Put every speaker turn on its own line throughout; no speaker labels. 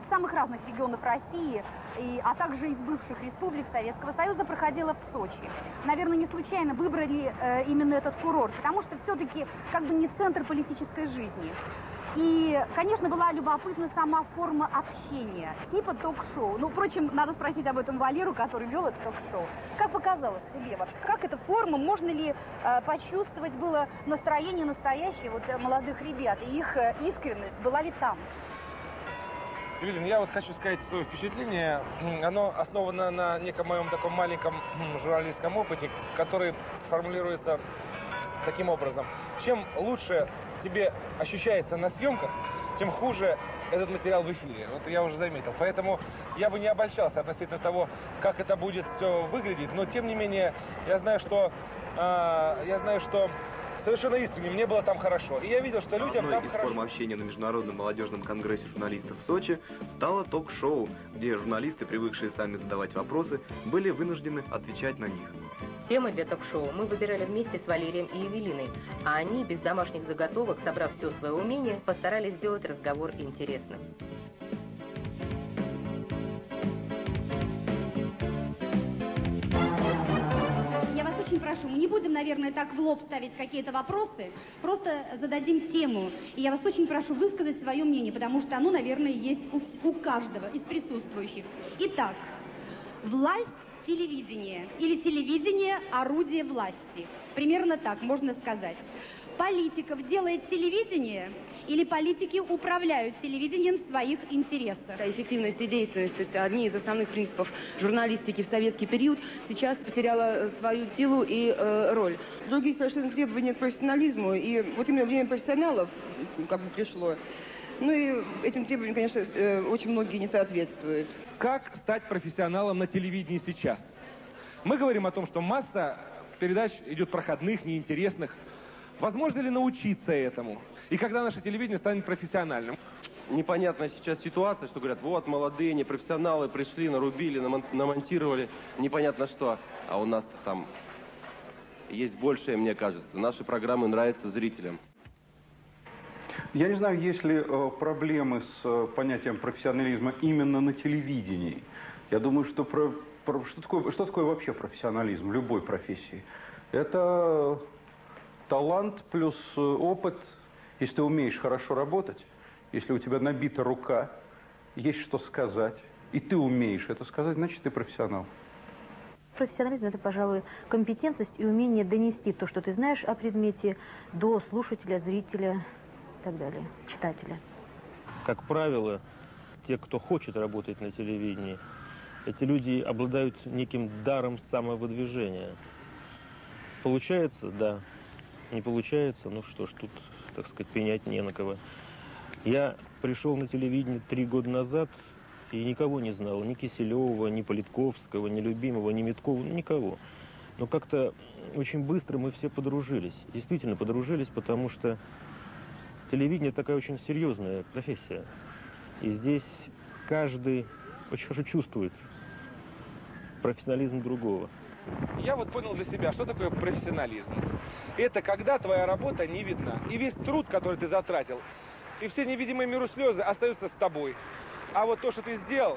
из самых разных регионов России, и, а также из бывших республик Советского Союза проходила в Сочи. Наверное, не случайно выбрали э, именно этот курорт, потому что все-таки как бы не центр политической жизни. И, конечно, была любопытна сама форма общения, типа ток-шоу. Ну, впрочем, надо спросить об этом Валеру, который вел это ток-шоу. Как показалось тебе, вот, как эта форма, можно ли э, почувствовать было настроение настоящее вот, э, молодых ребят, их э, искренность была ли там?
Евелин, я вот хочу сказать свое впечатление. Оно основано на неком моем таком маленьком журналистском опыте, который формулируется таким образом. Чем лучше тебе ощущается на съемках, тем хуже этот материал в эфире. Вот я уже заметил. Поэтому я бы не обольщался относительно того, как это будет все выглядеть. Но тем не менее, я знаю, что а, я знаю, что совершенно искренне мне было там хорошо. И я видел, что людям
Одной
там
из
хорошо.
форм общения на Международном молодежном конгрессе журналистов в Сочи стало ток-шоу, где журналисты, привыкшие сами задавать вопросы, были вынуждены отвечать на них.
Темы для ток-шоу мы выбирали вместе с Валерием и Евелиной, а они, без домашних заготовок, собрав все свое умение, постарались сделать разговор интересным.
Прошу, мы не будем, наверное, так в лоб ставить какие-то вопросы, просто зададим тему. И я вас очень прошу высказать свое мнение, потому что оно, наверное, есть у, у каждого из присутствующих. Итак, власть телевидения или телевидение – орудие власти. Примерно так можно сказать. Политиков делает телевидение или политики управляют телевидением в своих интересах?
Да, эффективность и действенность, то есть одни из основных принципов журналистики в советский период, сейчас потеряла э, свою силу и э, роль. Другие совершенно требования к профессионализму, и вот именно время профессионалов как бы пришло. Ну и этим требованиям, конечно, э, очень многие не соответствуют.
Как стать профессионалом на телевидении сейчас? Мы говорим о том, что масса передач идет проходных, неинтересных. Возможно ли научиться этому? И когда наше телевидение станет профессиональным?
непонятная сейчас ситуация, что говорят, вот молодые непрофессионалы пришли, нарубили, намон- намонтировали, непонятно что. А у нас там есть большее, мне кажется. Наши программы нравятся зрителям.
Я не знаю, есть ли э, проблемы с э, понятием профессионализма именно на телевидении. Я думаю, что, про- про- что, такое, что такое вообще профессионализм любой профессии? Это талант плюс э, опыт, если ты умеешь хорошо работать, если у тебя набита рука, есть что сказать, и ты умеешь это сказать, значит, ты профессионал.
Профессионализм – это, пожалуй, компетентность и умение донести то, что ты знаешь о предмете, до слушателя, зрителя и так далее, читателя.
Как правило, те, кто хочет работать на телевидении, эти люди обладают неким даром самовыдвижения. Получается, да. Не получается, ну что ж, тут, так сказать, пенять не на кого. Я пришел на телевидение три года назад и никого не знал. Ни Киселева, ни Политковского, ни Любимого, ни Миткова, ну, никого. Но как-то очень быстро мы все подружились. Действительно подружились, потому что телевидение такая очень серьезная профессия. И здесь каждый очень хорошо чувствует профессионализм другого.
Я вот понял для себя, что такое профессионализм. Это когда твоя работа не видна. И весь труд, который ты затратил, и все невидимые миру слезы остаются с тобой. А вот то, что ты сделал,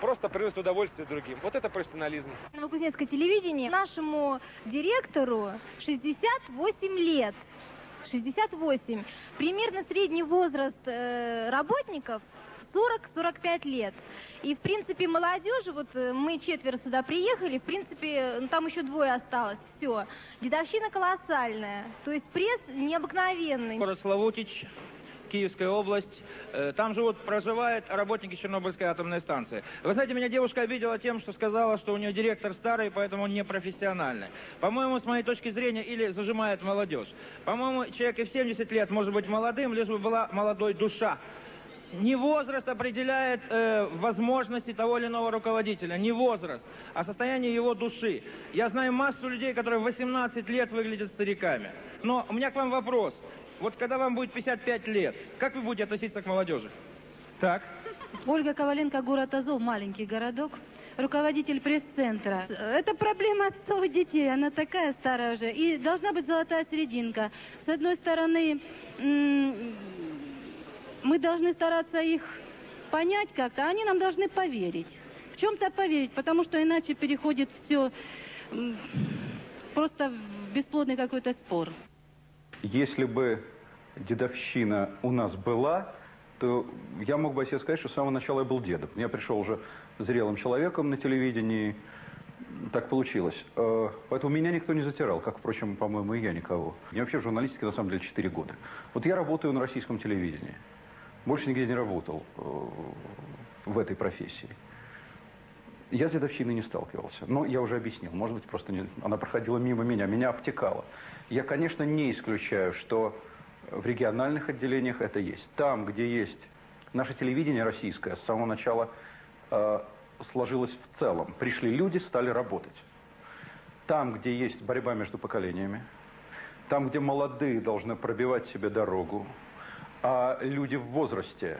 просто приносит удовольствие другим. Вот это профессионализм.
Новокузнецкое телевидение. Нашему директору 68 лет. 68. Примерно средний возраст э, работников 40-45 лет. И, в принципе, молодежи, вот э, мы четверо сюда приехали, в принципе, ну, там еще двое осталось, все. Дедовщина колоссальная. То есть пресс необыкновенный.
Город Славутич,
Киевская область. Э, там живут, проживают работники Чернобыльской атомной станции. Вы знаете, меня девушка обидела тем, что сказала, что у нее директор старый, поэтому он не профессиональный. По-моему, с моей точки зрения, или зажимает молодежь. По-моему, человек и в 70 лет может быть молодым, лишь бы была молодой душа. Не возраст определяет э, возможности того или иного руководителя, не возраст, а состояние его души. Я знаю массу людей, которые в 18 лет выглядят стариками. Но у меня к вам вопрос. Вот когда вам будет 55 лет, как вы будете относиться к молодежи? Так.
Ольга Коваленко, город Азов, маленький городок. Руководитель пресс-центра. Это проблема отцов и детей. Она такая старая уже. И должна быть золотая серединка. С одной стороны, мы должны стараться их понять как-то, а они нам должны поверить. В чем-то поверить, потому что иначе переходит все просто в бесплодный какой-то спор.
Если бы дедовщина у нас была, то я мог бы о себе сказать, что с самого начала я был дедом. Я пришел уже зрелым человеком на телевидении, так получилось. Э, поэтому меня никто не затирал, как, впрочем, по-моему, и я никого. Я вообще в журналистике, на самом деле, 4 года. Вот я работаю на российском телевидении. Больше нигде не работал э, в этой профессии. Я с дедовщиной не сталкивался. Но я уже объяснил. Может быть, просто не, она проходила мимо меня, меня обтекала. Я, конечно, не исключаю, что в региональных отделениях это есть. Там, где есть наше телевидение российское, с самого начала э, сложилось в целом. Пришли люди, стали работать. Там, где есть борьба между поколениями, там, где молодые должны пробивать себе дорогу, а люди в возрасте,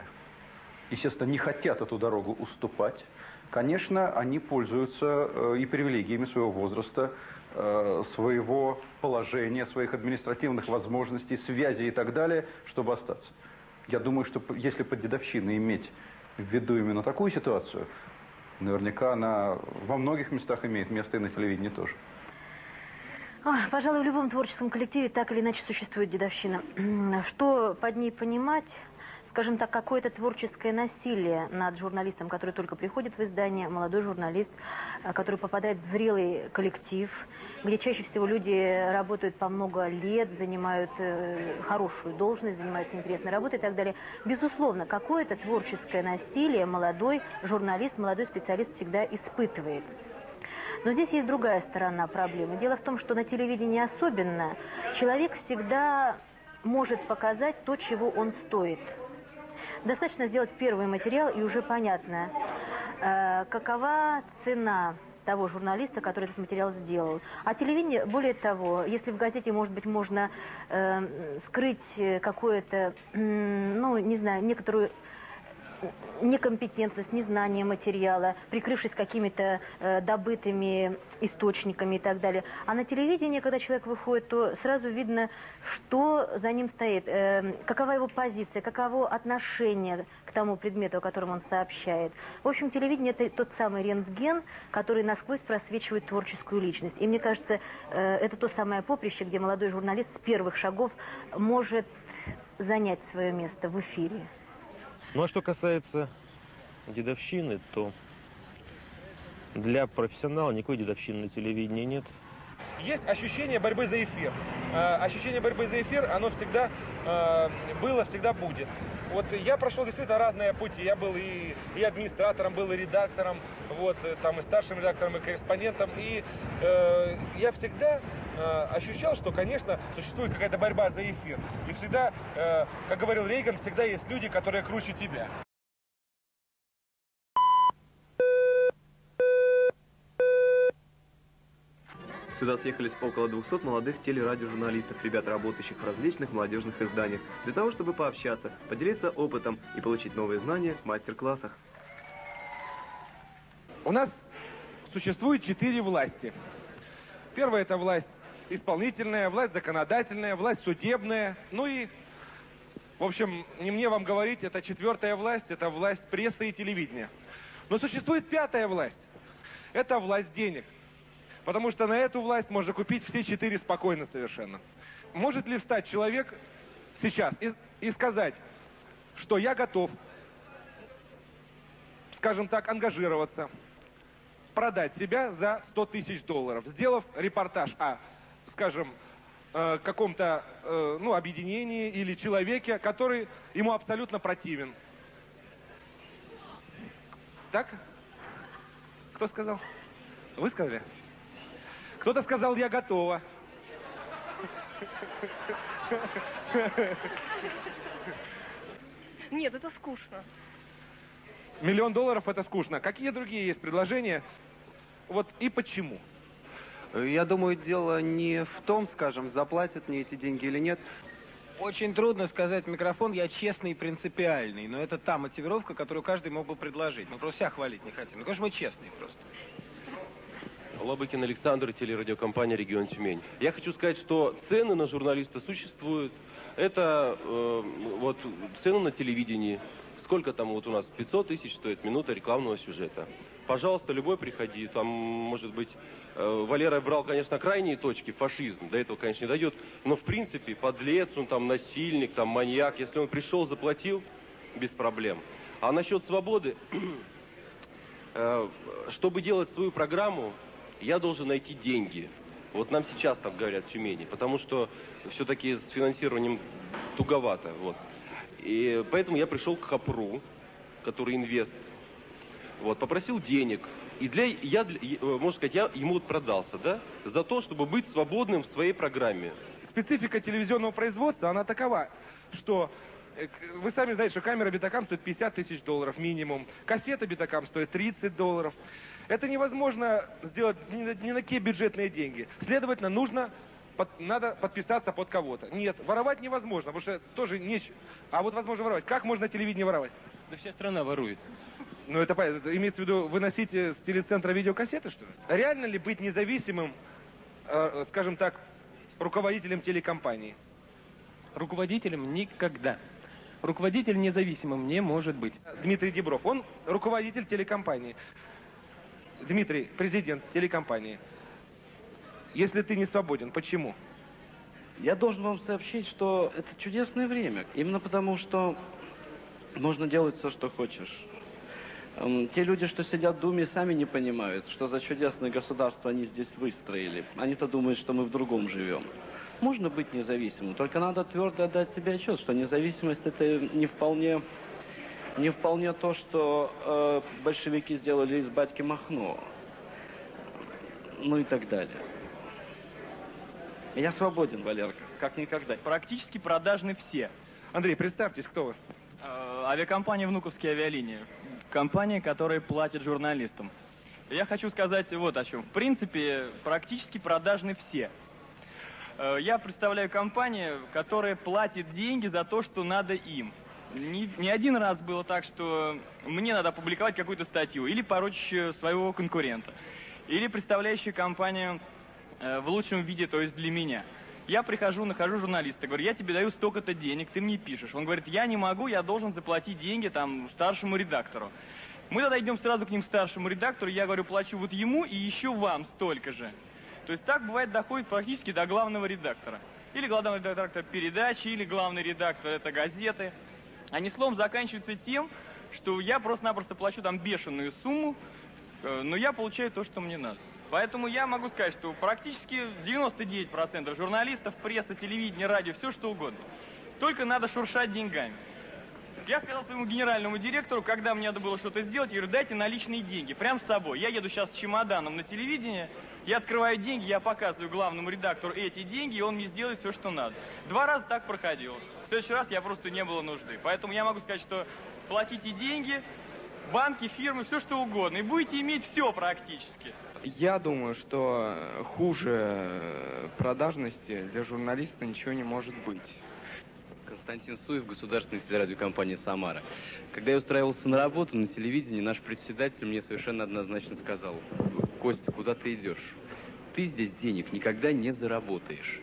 естественно, не хотят эту дорогу уступать, конечно, они пользуются э, и привилегиями своего возраста, э, своего положения, своих административных возможностей, связи и так далее, чтобы остаться. Я думаю, что если под дедовщиной иметь в виду именно такую ситуацию, наверняка она во многих местах имеет место и на телевидении тоже.
Пожалуй, в любом творческом коллективе так или иначе существует дедовщина. Что под ней понимать? скажем так, какое-то творческое насилие над журналистом, который только приходит в издание, молодой журналист, э, который попадает в зрелый коллектив, где чаще всего люди работают по много лет, занимают э, хорошую должность, занимаются интересной работой и так далее. Безусловно, какое-то творческое насилие молодой журналист, молодой специалист всегда испытывает. Но здесь есть другая сторона проблемы. Дело в том, что на телевидении особенно человек всегда может показать то, чего он стоит. Достаточно сделать первый материал, и уже понятно, э, какова цена того журналиста, который этот материал сделал. А телевидение, более того, если в газете, может быть, можно э, скрыть какое-то, э, ну, не знаю, некоторую некомпетентность, незнание материала, прикрывшись какими-то э, добытыми источниками и так далее. А на телевидении, когда человек выходит, то сразу видно, что за ним стоит, э, какова его позиция, каково отношение к тому предмету, о котором он сообщает. В общем, телевидение – это тот самый рентген, который насквозь просвечивает творческую личность. И мне кажется, э, это то самое поприще, где молодой журналист с первых шагов может занять свое место в эфире.
Ну а что касается дедовщины, то для профессионала никакой дедовщины на телевидении нет.
Есть ощущение борьбы за эфир. Э, ощущение борьбы за эфир, оно всегда э, было, всегда будет. Вот я прошел действительно разные пути. Я был и, и администратором, был и редактором, вот, э, там и старшим редактором, и корреспондентом. И э, я всегда э, ощущал, что, конечно, существует какая-то борьба за эфир. И всегда, э, как говорил Рейган, всегда есть люди, которые круче тебя.
Сюда съехались около 200 молодых телерадиожурналистов, ребят, работающих в различных молодежных изданиях, для того, чтобы пообщаться, поделиться опытом и получить новые знания в мастер-классах.
У нас существует четыре власти. Первая – это власть исполнительная, власть законодательная, власть судебная. Ну и, в общем, не мне вам говорить, это четвертая власть, это власть прессы и телевидения. Но существует пятая власть. Это власть денег. Потому что на эту власть можно купить все четыре спокойно совершенно. Может ли встать человек сейчас и, и сказать, что я готов, скажем так, ангажироваться, продать себя за 100 тысяч долларов, сделав репортаж о скажем, э, каком-то э, ну, объединении или человеке, который ему абсолютно противен. Так? Кто сказал? Вы сказали? Кто-то сказал, я готова.
Нет, это скучно.
Миллион долларов это скучно. Какие другие есть предложения? Вот и почему?
Я думаю, дело не в том, скажем, заплатят мне эти деньги или нет.
Очень трудно сказать в микрофон, я честный и принципиальный, но это та мотивировка, которую каждый мог бы предложить. Мы просто себя хвалить не хотим. Ну, конечно, мы честные просто.
Лобыкин Александр, телерадиокомпания «Регион Тюмень». Я хочу сказать, что цены на журналиста существуют. Это э, вот цены на телевидении. Сколько там вот у нас? 500 тысяч стоит минута рекламного сюжета. Пожалуйста, любой приходи. Там, может быть, Валера брал, конечно, крайние точки, фашизм. До этого, конечно, не дойдет. Но, в принципе, подлец, он там насильник, там маньяк. Если он пришел, заплатил, без проблем. А насчет свободы, э, чтобы делать свою программу, я должен найти деньги. Вот нам сейчас так говорят в Тюмени, потому что все-таки с финансированием туговато. Вот. И поэтому я пришел к Хапру, который инвест. Вот, попросил денег. И для, я, э, можно сказать, я ему вот продался, да, за то, чтобы быть свободным в своей программе.
Специфика телевизионного производства, она такова, что э, вы сами знаете, что камера битакам стоит 50 тысяч долларов минимум, кассета битакам стоит 30 долларов. Это невозможно сделать ни на, ни на какие бюджетные деньги. Следовательно, нужно под- надо подписаться под кого-то. Нет, воровать невозможно, потому что тоже нечего. А вот возможно воровать. Как можно телевидение воровать?
Да вся страна ворует.
Ну, это. Это имеется в виду, выносить с телецентра видеокассеты, что ли? Реально ли быть независимым, э, скажем так, руководителем телекомпании?
Руководителем никогда. Руководитель независимым не может быть.
Дмитрий Дебров, он руководитель телекомпании. Дмитрий, президент телекомпании. Если ты не свободен, почему?
Я должен вам сообщить, что это чудесное время. Именно потому, что можно делать все, что хочешь. Эм, Те люди, что сидят в Думе, сами не понимают, что за чудесное государство они здесь выстроили. Они-то думают, что мы в другом живем. Можно быть независимым, только надо твердо отдать себе отчет, что независимость это не вполне, не вполне то, что э, большевики сделали из батьки Махно. Ну и так далее. Я свободен, Валерка, как никогда.
Практически продажны все.
Андрей, представьтесь, кто вы?
Э, авиакомпания «Внуковские авиалинии». Компания, которая платит журналистам. Я хочу сказать вот о чем. В принципе, практически продажны все. Э, Я представляю компанию, которая платит деньги за то, что надо им. Не, не один раз было так, что мне надо опубликовать какую-то статью или порочащую своего конкурента, или представляющую компанию э, в лучшем виде, то есть для меня. Я прихожу, нахожу журналиста, говорю, я тебе даю столько-то денег, ты мне пишешь. Он говорит, я не могу, я должен заплатить деньги там старшему редактору. Мы тогда идем сразу к ним старшему редактору, я говорю, плачу вот ему и еще вам столько же. То есть так бывает доходит практически до главного редактора. Или главного редактора передачи, или главный редактор это газеты. Они словом заканчиваются тем, что я просто-напросто плачу там бешеную сумму, э, но я получаю то, что мне надо. Поэтому я могу сказать, что практически 99% журналистов, пресса, телевидение, радио, все что угодно. Только надо шуршать деньгами. Я сказал своему генеральному директору, когда мне надо было что-то сделать, я говорю, дайте наличные деньги, прям с собой. Я еду сейчас с чемоданом на телевидение, я открываю деньги, я показываю главному редактору эти деньги, и он мне сделает все, что надо. Два раза так проходило. В следующий раз я просто не было нужды. Поэтому я могу сказать, что платите деньги, банки, фирмы, все что угодно, и будете иметь все практически.
Я думаю, что хуже э, продажности для журналиста ничего не может быть.
Константин Суев, государственная телерадиокомпания «Самара». Когда я устраивался на работу на телевидении, наш председатель мне совершенно однозначно сказал, «Костя, куда ты идешь? Ты здесь денег никогда не заработаешь.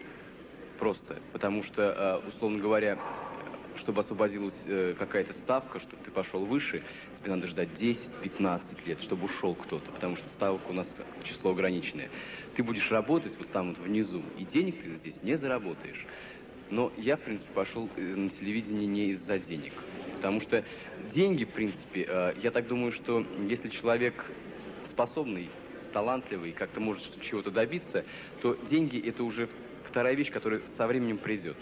Просто. Потому что, э, условно говоря, чтобы освободилась э, какая-то ставка, чтобы ты пошел выше, тебе надо ждать 10-15 лет, чтобы ушел кто-то, потому что ставка у нас число ограниченное. Ты будешь работать вот там вот внизу, и денег ты здесь не заработаешь. Но я, в принципе, пошел э, на телевидение не из-за денег. Потому что деньги, в принципе, э, я так думаю, что если человек способный, талантливый, как-то может чего-то добиться, то деньги это уже вторая вещь, которая со временем придет.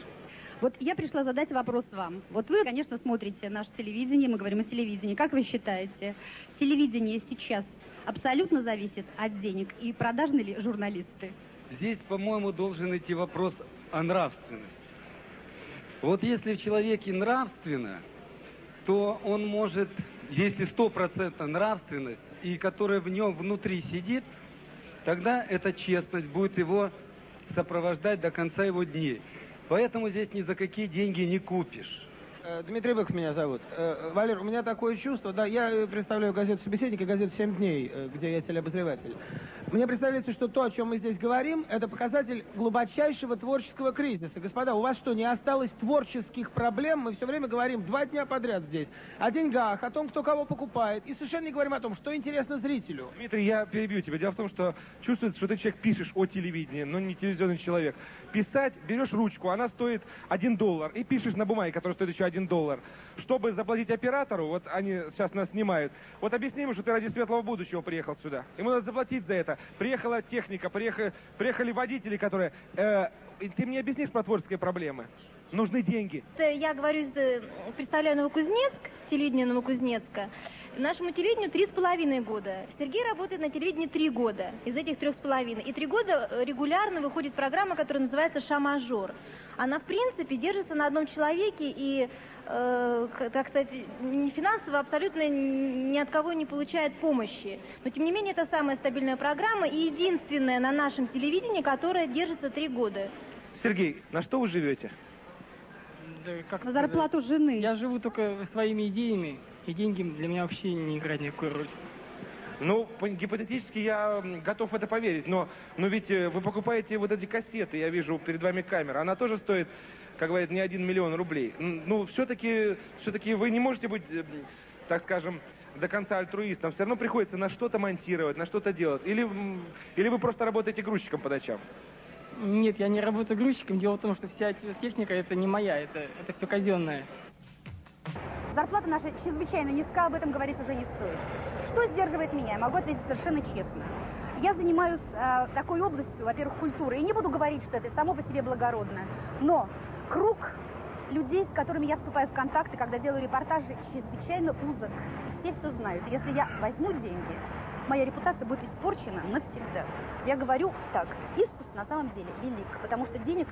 Вот я пришла задать вопрос вам. Вот вы, конечно, смотрите наше телевидение, мы говорим о телевидении. Как вы считаете, телевидение сейчас абсолютно зависит от денег и продажны ли журналисты?
Здесь, по-моему, должен идти вопрос о нравственности. Вот если в человеке нравственно, то он может, если стопроцентно нравственность, и которая в нем внутри сидит, тогда эта честность будет его сопровождать до конца его дней. Поэтому здесь ни за какие деньги не купишь.
Э, Дмитрий Быков меня зовут. Э, Валер, у меня такое чувство, да, я представляю газету «Собеседник» и газету «Семь дней», э, где я телеобозреватель. Мне представляется, что то, о чем мы здесь говорим, это показатель глубочайшего творческого кризиса. Господа, у вас что, не осталось творческих проблем? Мы все время говорим два дня подряд здесь о деньгах, о том, кто кого покупает, и совершенно не говорим о том, что интересно зрителю.
Дмитрий, я перебью тебя. Дело в том, что чувствуется, что ты человек пишешь о телевидении, но не телевизионный человек. Писать, берешь ручку, она стоит 1 доллар, и пишешь на бумаге, которая стоит еще 1 доллар. Чтобы заплатить оператору, вот они сейчас нас снимают, вот объясни ему, что ты ради светлого будущего приехал сюда. Ему надо заплатить за это. Приехала техника, приехали, приехали водители, которые... Э, ты мне объяснишь про творческие проблемы? Нужны деньги.
Я говорю, э, представляю Новокузнецк, телевидение Новокузнецка. Нашему телевидению три с половиной года. Сергей работает на телевидении три года из этих трех с половиной. И три года э, регулярно выходит программа, которая называется «Ша-мажор». Она, в принципе, держится на одном человеке и, э, так сказать, не финансово абсолютно ни от кого не получает помощи. Но, тем не менее, это самая стабильная программа и единственная на нашем телевидении, которая держится три года.
Сергей, на что вы живете?
Да как
За зарплату жены.
Я живу только своими идеями, и деньги для меня вообще не играют никакой роли.
Ну, по- гипотетически я готов в это поверить, но, но ведь э, вы покупаете вот эти кассеты, я вижу перед вами камера, она тоже стоит, как говорят, не один миллион рублей. Ну, все-таки все-таки вы не можете быть, э, так скажем, до конца альтруистом. Все равно приходится на что-то монтировать, на что-то делать. Или, или вы просто работаете грузчиком по ночам.
Нет, я не работаю грузчиком. Дело в том, что вся техника это не моя, это, это все казенное.
Зарплата наша чрезвычайно низка, об этом говорить уже не стоит. Что сдерживает меня? Я могу ответить совершенно честно. Я занимаюсь э, такой областью, во-первых, культуры, и не буду говорить, что это само по себе благородно, но круг людей, с которыми я вступаю в контакты, когда делаю репортажи, чрезвычайно узок, и все все знают. И Если я возьму деньги, моя репутация будет испорчена навсегда. Я говорю так, искусство на самом деле велик, потому что денег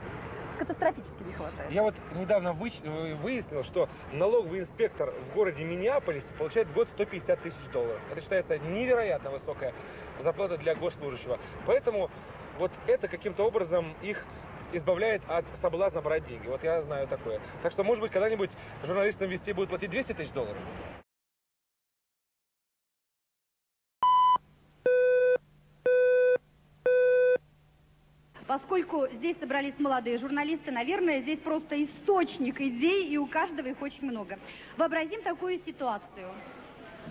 катастрофически не хватает.
Я вот недавно выч- э, выяснил, что налоговый инспектор в городе Миннеаполис получает в год 150 тысяч долларов. Это считается невероятно высокая зарплата для госслужащего. Поэтому вот это каким-то образом их избавляет от соблазна брать деньги. Вот я знаю такое. Так что, может быть, когда-нибудь журналистам вести будут платить 200 тысяч долларов?
Поскольку здесь собрались молодые журналисты, наверное, здесь просто источник идей, и у каждого их очень много. Вообразим такую ситуацию.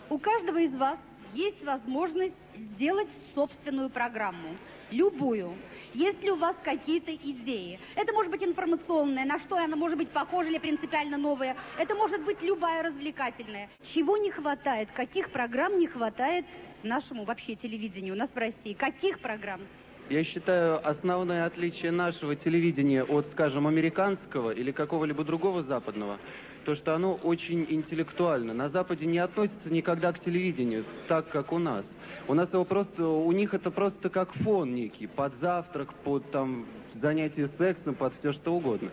У каждого из вас есть возможность сделать собственную программу. Любую. Есть ли у вас какие-то идеи? Это может быть информационная, на что она может быть похожа или принципиально новая. Это может быть любая развлекательная. Чего не хватает? Каких программ не хватает нашему вообще телевидению у нас в России? Каких программ?
Я считаю, основное отличие нашего телевидения от, скажем, американского или какого-либо другого западного, то, что оно очень интеллектуально. На Западе не относится никогда к телевидению так, как у нас. У нас его просто, у них это просто как фон некий, под завтрак, под там занятие сексом, под все что угодно.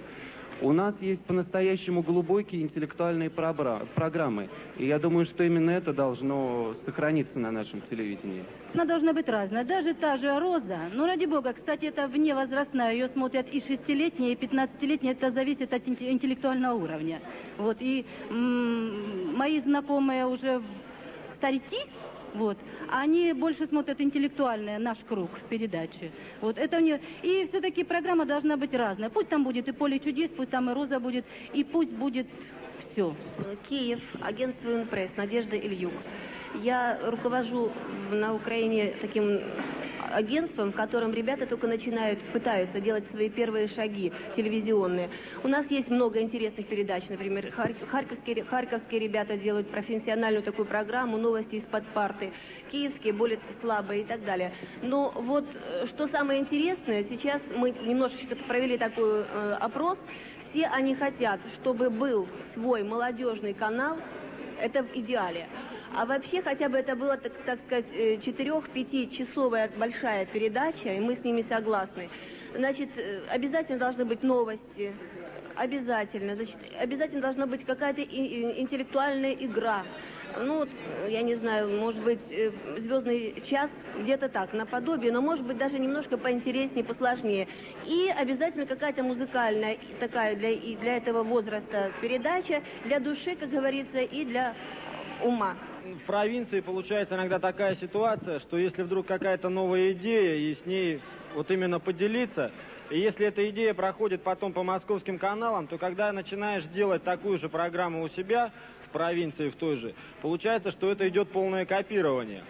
У нас есть по-настоящему глубокие интеллектуальные программы. И я думаю, что именно это должно сохраниться на нашем телевидении.
Она должна быть разная. Даже та же Роза, ну ради бога, кстати, это вневозрастная, ее смотрят и шестилетние, и пятнадцатилетние, это зависит от инте- интеллектуального уровня. Вот, и м, мои знакомые уже старики, вот, они больше смотрят интеллектуальные, наш круг передачи. Вот, это у нее... И все-таки программа должна быть разная. Пусть там будет и «Поле чудес», пусть там и «Роза» будет, и пусть будет все.
Киев, агентство «Инпресс», Надежда Ильюк. Я руковожу на Украине таким
агентством, в котором ребята только начинают, пытаются делать свои первые шаги телевизионные. У нас есть много интересных передач, например, харьковские, харьковские ребята делают профессиональную такую программу «Новости из-под парты», киевские более слабые и так далее. Но вот э, что самое интересное, сейчас мы немножечко провели такой э, опрос, все они хотят, чтобы был свой молодежный канал, это в идеале. А вообще, хотя бы это была, так, так сказать, 4-5 э, большая передача, и мы с ними согласны. Значит, э, обязательно должны быть новости, обязательно. Значит, обязательно должна быть какая-то интеллектуальная игра. Ну, вот, я не знаю, может быть, э, «Звездный час» где-то так, наподобие, но, может быть, даже немножко поинтереснее, посложнее. И обязательно какая-то музыкальная такая для, и для этого возраста передача, для души, как говорится, и для ума
в провинции получается иногда такая ситуация, что если вдруг какая-то новая идея, и с ней вот именно поделиться, и если эта идея проходит потом по московским каналам, то когда начинаешь делать такую же программу у себя, в провинции в той же, получается, что это идет полное копирование.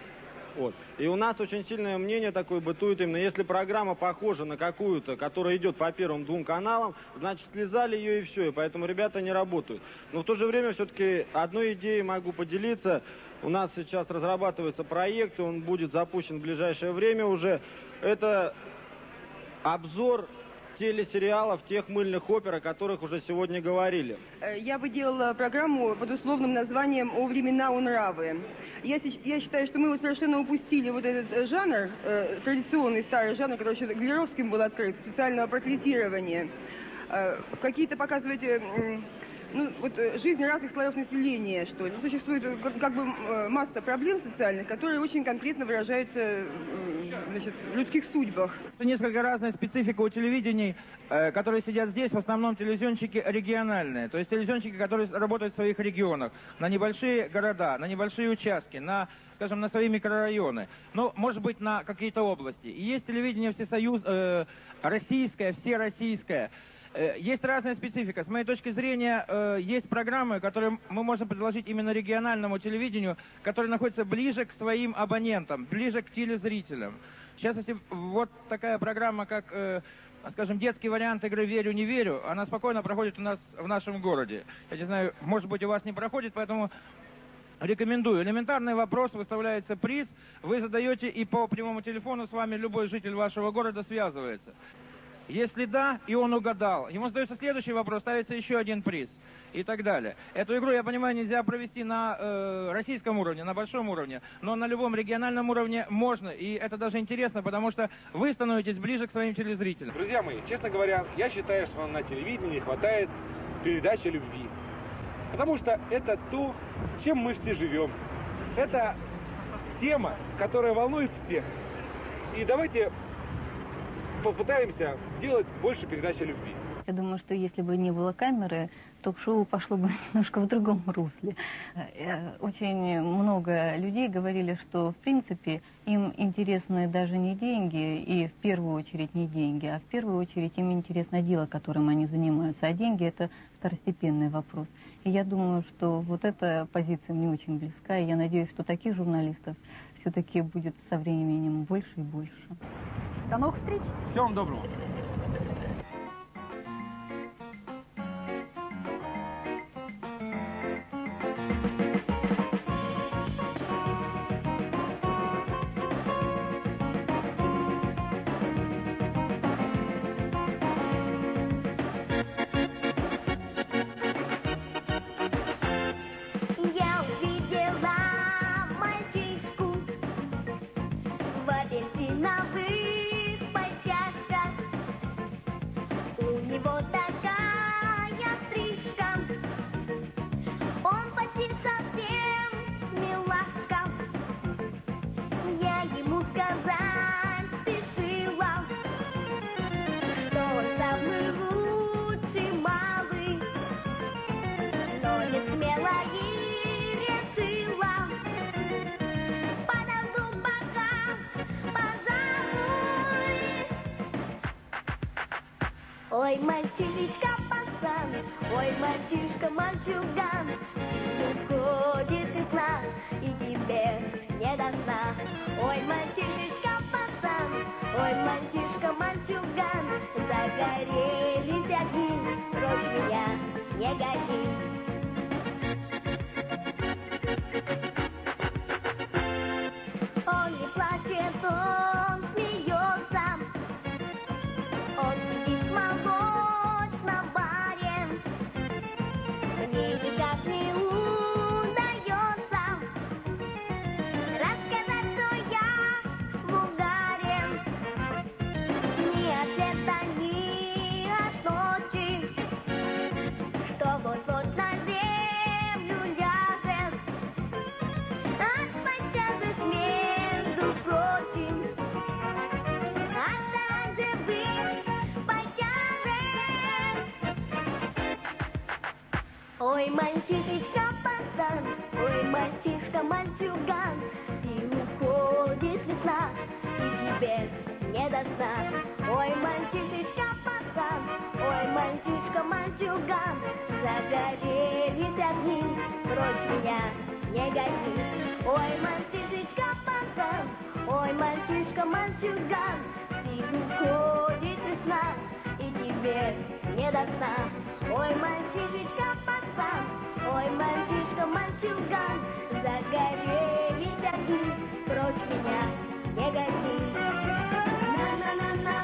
Вот. И у нас очень сильное мнение такое бытует именно, если программа похожа на какую-то, которая идет по первым двум каналам, значит слезали ее и все, и поэтому ребята не работают. Но в то же время все-таки одной идеей могу поделиться. У нас сейчас разрабатывается проект, он будет запущен в ближайшее время уже. Это обзор телесериалов, тех мыльных опер, о которых уже сегодня говорили.
Э, я бы делала программу под условным названием «О времена у нравы». Я, я считаю, что мы вот совершенно упустили вот этот э, жанр, э, традиционный старый жанр, который еще Глеровским был открыт, социального портретирования. Э, Какие-то показывать э, ну, вот, э, жизнь разных слоев населения, что ли. Существует э, как, бы э, масса проблем социальных, которые очень конкретно выражаются значит, в людских судьбах.
Несколько разная специфика у телевидений, которые сидят здесь, в основном телевизионщики региональные. То есть телевизионщики, которые работают в своих регионах, на небольшие города, на небольшие участки, на скажем, на свои микрорайоны, но, может быть, на какие-то области. И есть телевидение всесоюз, э, российское, всероссийское, есть разная специфика. С моей точки зрения, э, есть программы, которые мы можем предложить именно региональному телевидению, которые находятся ближе к своим абонентам, ближе к телезрителям. В частности, вот такая программа, как, э, скажем, детский вариант игры «Верю, не верю», она спокойно проходит у нас в нашем городе. Я не знаю, может быть, у вас не проходит, поэтому Рекомендую. Элементарный вопрос, выставляется приз, вы задаете и по прямому телефону с вами любой житель вашего города связывается. Если да, и он угадал, ему задается следующий вопрос, ставится еще один приз и так далее. Эту игру, я понимаю, нельзя провести на э, российском уровне, на большом уровне, но на любом региональном уровне можно, и это даже интересно, потому что вы становитесь ближе к своим телезрителям.
Друзья мои, честно говоря, я считаю, что на телевидении хватает передачи любви. Потому что это то, чем мы все живем. Это тема, которая волнует всех. И давайте попытаемся делать больше передач о любви.
Я думаю, что если бы не было камеры, ток-шоу пошло бы немножко в другом русле. Э, очень много людей говорили, что, в принципе, им интересны даже не деньги, и в первую очередь не деньги, а в первую очередь им интересно дело, которым они занимаются. А деньги – это второстепенный вопрос. И я думаю, что вот эта позиция мне очень близка, и я надеюсь, что таких журналистов все-таки будет со временем больше и больше.
До новых встреч.
Всего вам доброго.
Ой, мальчишечка, пацан, ой, мальчишка, мальчуган, Сильно ходит из сна, и тебе не до сна. Ой, мальчишечка, пацан, мальчуган, загорелись огни, прочь меня не гони. Ой, мальчишечка пацан, ой, мальчишка мальчуган, в силу входит весна, и теперь не до сна. Ой, мальчишечка пацан, ой, мальчишка мальчуган, загорелись огни, прочь меня не гони. Ой, мальчишечка пацан, ой, мальчишка мальчуган, в силу входит весна, и теперь не до сна. Ой, мальчишечка пацан, пацан, ой, мальчишка, мальчуган, загорелись огни, прочь меня, не гони. На-на-на-на.